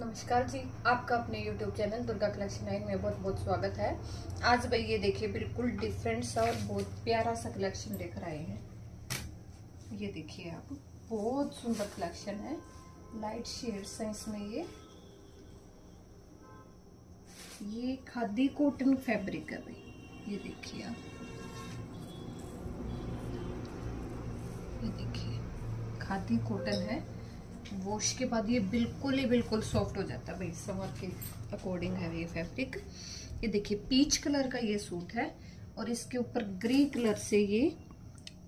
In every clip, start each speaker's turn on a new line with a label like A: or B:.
A: नमस्कार जी, आपका अपने YouTube channel Durga collection nine में बहुत बहुत स्वागत है। आज भाई ये देखिए, बिल्कुल डिफरेंट सा और बहुत प्यारा सा कलेक्शन लेकर आए हैं। ये देखिए आप, बहुत सुंदर कलेक्शन है। लाइट शेड्स हैं इसमें ये। ये खादी कॉटन फैब्रिक है भाई, ये देखिए आप। ये देखिए, खादी कॉटन है। वॉश के बाद ये बिल्कुल ही बिल्कुल सॉफ्ट हो जाता है। भाई समर के अकॉर्डिंग है ये फैब्रिक ये देखिए पीच कलर का ये सूट है और इसके ऊपर ग्रे कलर से ये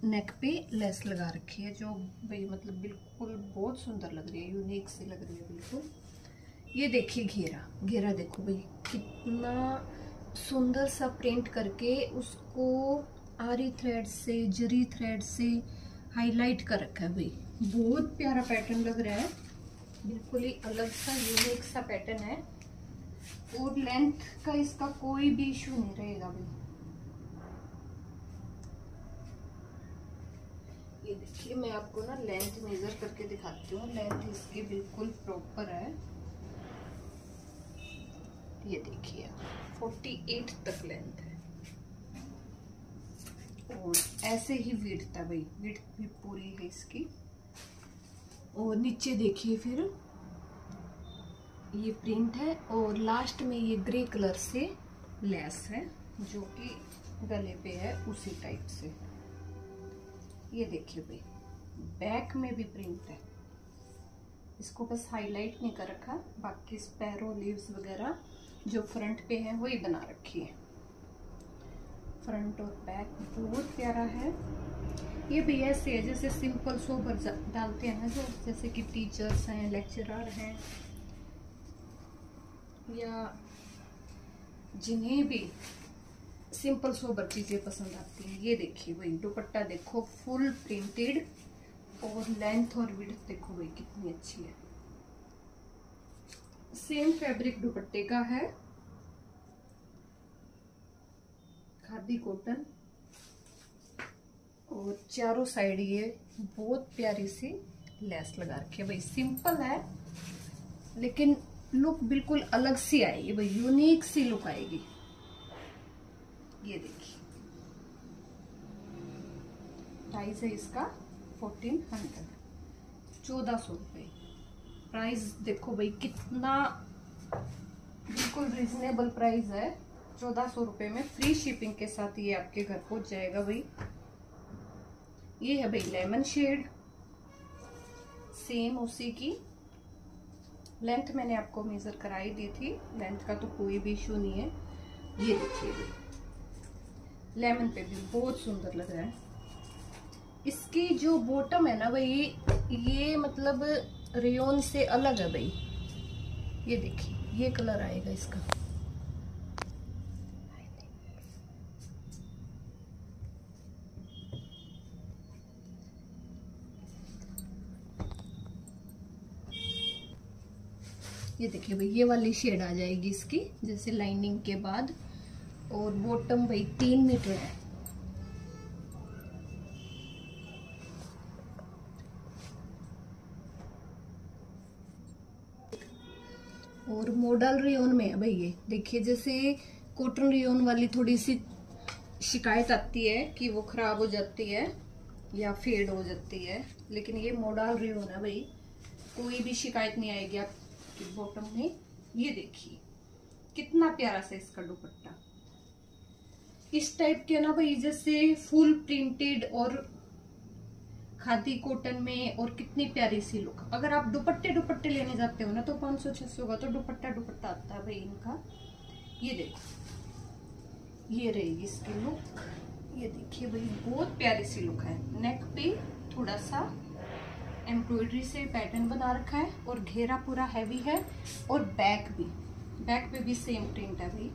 A: नेक पे लेस लगा रखी है, जो भाई मतलब बिल्कुल बहुत सुंदर लग रही है यूनिक सी लग रही है बिल्कुल। ये देखिए घेरा घेरा देखो भाई, कितना सुंदर सा प्रिंट करके उसको आरी थ्रेड से, जरी थ्रेड से हाईलाइट कर रखा है भाई। बहुत प्यारा पैटर्न लग रहा है। बिल्कुल ही अलग सा यूनिक सा पैटर्न है। और लेंथ का इसका कोई भी इशू नहीं रहेगा भाई। ये देखिए, मैं आपको ना लेंथ मेजर करके दिखाती हूँ। लेंथ इसकी बिल्कुल प्रॉपर है। ये देखिए 48 तक लेंथ है। और ऐसे ही विड्थ भाई विड्थ भी पूरी है इसकी। और नीचे देखिए फिर, ये प्रिंट है और लास्ट में ये ग्रे कलर से लेस है, जो कि गले पे है उसी टाइप से। ये देखिए भाई बैक में भी प्रिंट है। इसको बस हाईलाइट नहीं कर रखा, बाकी स्पैरो लीव्स वगैरह जो फ्रंट पे है, वही बना रखी है। फ्रंट और बैक बहुत प्यारा है। ये भी ऐसे है, जैसे सिंपल सोबर डालते हैं ना जो, जैसे कि टीचर्स हैं लेक्चरर हैं, या जिन्हें भी सिंपल सोबर चीज़ें पसंद आती हैं। ये देखिए भाई, दुपट्टा देखो फुल प्रिंटेड और लेंथ और विड्थ देखो भाई, कितनी अच्छी है। सेम फैब्रिक दुपट्टे का है। खादी कॉटन। और चारों साइड ये बहुत प्यारी सी लेस लगा रखी है। भाई सिंपल है, लेकिन लुक बिल्कुल अलग सी आएगी। भाई यूनिक सी लुक आएगी। ये देखिए। प्राइस है इसका फोर्टीन हंड्रेड चौदह सौ रुपये प्राइस देखो भाई, कितना बिल्कुल रिजनेबल प्राइस है। चौदह सौ रुपये में फ्री शिपिंग के साथ ये आपके घर पहुँच जाएगा भाई। ये है भाई लेमन शेड सेम उसी की। लेंथ मैंने आपको मेजर कराई दी थी। लेंथ का तो कोई भी इशू नहीं है। ये देखिए भाई। लेमन पे भी बहुत सुंदर लग रहा है। इसकी जो बॉटम है ना भाई, ये मतलब रेयोन से अलग है भाई। ये देखिए, ये कलर आएगा इसका। ये देखिए भाई, ये वाली शेड आ जाएगी इसकी, जैसे लाइनिंग के बाद। और बॉटम भाई, तीन मीटर है। और मॉडल रेयोन में है भाई ये। देखिए, जैसे कॉटन रेयोन वाली थोड़ी सी शिकायत आती है कि वो खराब हो जाती है या फेड हो जाती है, लेकिन ये मॉडल रेयोन है भाई। कोई भी शिकायत नहीं आएगी, आप की बॉटम में, ये देखिए, कितना प्यारा सा इसका दुपट्टा। इस टाइप के ना भाई, जैसे फुल प्रिंटेड और खादी कॉटन में और कितनी प्यारी सी लुक अगर आप दुपट्टे दुपट्टे लेने जाते हो ना तो 500 600 का तो दुपट्टा दुपट्टा आता है भाई इनका। ये देखो ये रहेगी इसकी लुक ये देखिए भाई, बहुत प्यारी सी लुक है। नेक पे थोड़ा सा एम्ब्रॉयडरी से पैटर्न बना रखा है और घेरा पूरा हैवी है और बैक भी। बैक पे भी सेम प्रिंट है भाई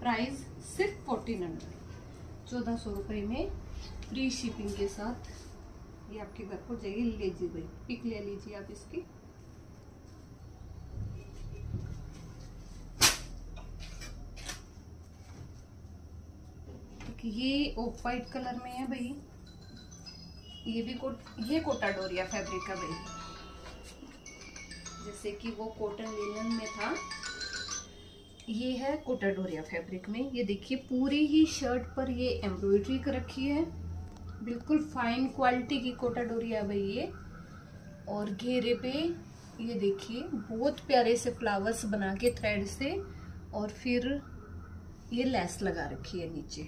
A: प्राइस सिर्फ़ फोर्टीन हंड्रेड चौदह सौ रुपये में फ्री शिपिंग के साथ ये आपके घर पर जाइए लीजिए भाई पिक ले लीजिए आप इसकी। ये ऑफ़ वाइट कलर में है भाई। ये भी कोट, ये कोटा डोरिया फैब्रिक का भाई। जैसे कि वो कॉटन लिनन में था। ये है कोटाडोरिया फैब्रिक में। ये देखिए, पूरी ही शर्ट पर ये एम्ब्रॉयडरी कर रखी है। बिल्कुल फाइन क्वालिटी की कोटाडोरिया भाई ये। और घेरे पे ये देखिए, बहुत प्यारे से फ्लावर्स बना के थ्रेड से। और फिर ये लेस लगा रखी है नीचे।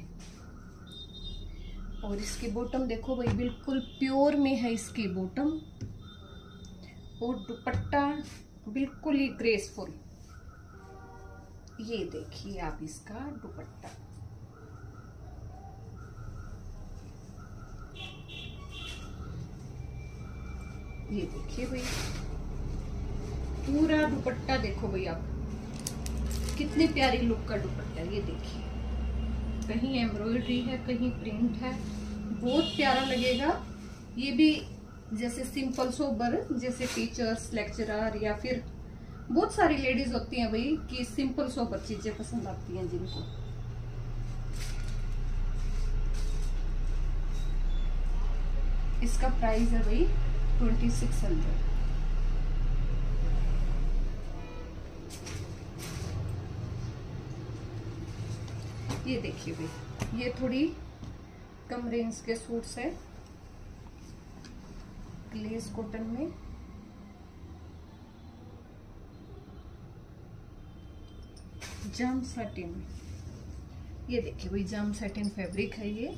A: और इसकी बॉटम देखो भाई, बिल्कुल प्योर में है इसकी बॉटम और दुपट्टा बिल्कुल ही ग्रेसफुल ये देखिए आप इसका दुपट्टा। ये देखिए भाई, पूरा दुपट्टा देखो भाई आप। कितनी प्यारी लुक का दुपट्टा, ये देखिए। कहीं एम्ब्रॉयडरी है, कहीं प्रिंट है, बहुत प्यारा लगेगा। ये भी जैसे सिंपल सोबर, जैसे टीचर्स, लेक्चरर या फिर बहुत सारी लेडीज़ होती हैं भाई कि सिंपल सोबर चीज़ें पसंद आती हैं जिनको। इसका प्राइस है भाई ट्वेंटी सिक्स हंड्रेड ये देखिए भाई, ये थोड़ी कम रेंज के सूट्स है। ग्लेस कॉटन में। जाम सैटिन ये देखिए भाई जाम सैटिन फैब्रिक है ये।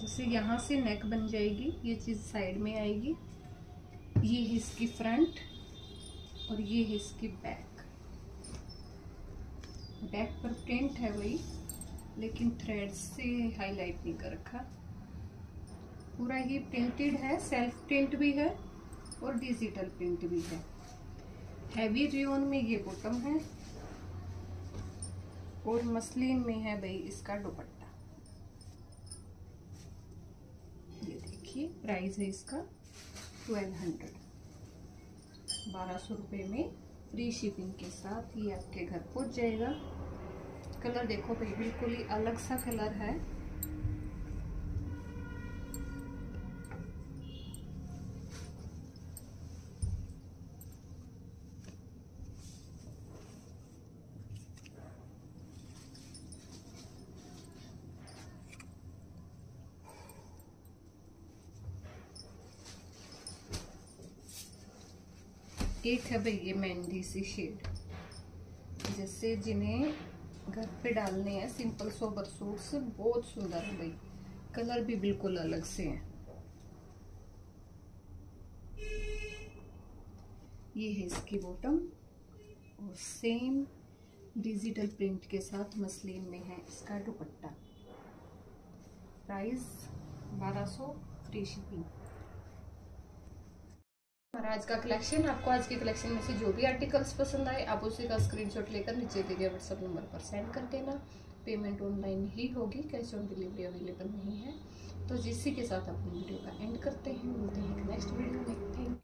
A: जैसे यहाँ से नेक बन जाएगी, ये चीज़ साइड में आएगी। ये है इसकी फ्रंट और ये है इसकी बैक बैक पर प्रिंट है वही, लेकिन थ्रेड से हाईलाइट नहीं कर रखा। पूरा ही प्रिंटेड है सेल्फ प्रिंट भी है और डिजिटल प्रिंट भी है। हैवी रियोन में ये बॉटम है और मसलिन में है भाई इसका दुपट्टा। ये देखिए प्राइस है इसका ट्वेल्व हंड्रेड बारह सौ रुपये में फ्री शिपिंग के साथ ही आपके घर पहुँच जाएगा। कलर देखो भाई, बिल्कुल ही अलग सा कलर है। एक है भाई, ये मेहंदी सी शेड जैसे जिन्हें घर पे डालने हैं सिंपल सोबर सूट से बहुत सुंदर है भाई। कलर भी बिल्कुल अलग से है। ये है इसकी बॉटम और सेम डिजिटल प्रिंट के साथ मसलिन में है इसका दुपट्टा। प्राइस 1200 फ्री शिपिंग और आज का कलेक्शन आपको आज के कलेक्शन में से जो भी आर्टिकल्स पसंद आए, आप उसी का स्क्रीनशॉट लेकर नीचे दिए गए व्हाट्सअप नंबर पर सेंड कर देना। पेमेंट ऑनलाइन ही होगी कैश ऑन डिलीवरी अवेलेबल नहीं है। तो जिसी के साथ अपनी वीडियो का एंड करते हैं। मिलते हैं नेक्स्ट वीडियो में। थैंक